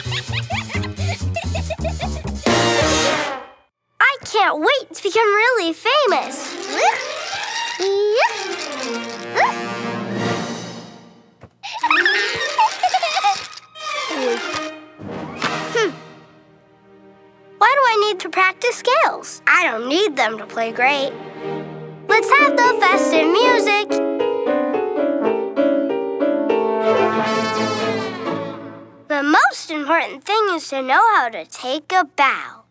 I can't wait to become really famous. Hmm. Why do I need to practice scales? I don't need them to play great. Let's have the festive music. The most important thing is to know how to take a bow.